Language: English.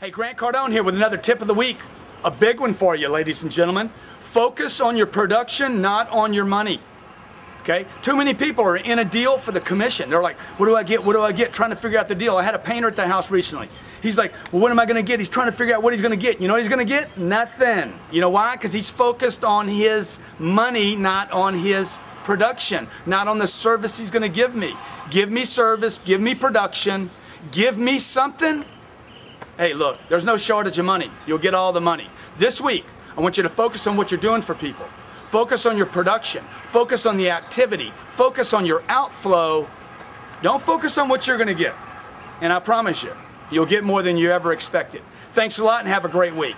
Hey, Grant Cardone here with another tip of the week. A big one for you, ladies and gentlemen. Focus on your production, not on your money. Okay? Too many people are in a deal for the commission. They're like, what do I get? What do I get? Trying to figure out the deal. I had a painter at the house recently. He's like, well, what am I going to get? He's trying to figure out what he's going to get. You know what he's going to get? Nothing. You know why? Because he's focused on his money, not on his production, not on the service he's going to give me. Give me service, give me production, give me something Hey, look, there's no shortage of money. You'll get all the money. This week, I want you to focus on what you're doing for people. Focus on your production. Focus on the activity. Focus on your outflow. Don't focus on what you're going to get. And I promise you, you'll get more than you ever expected. Thanks a lot and have a great week.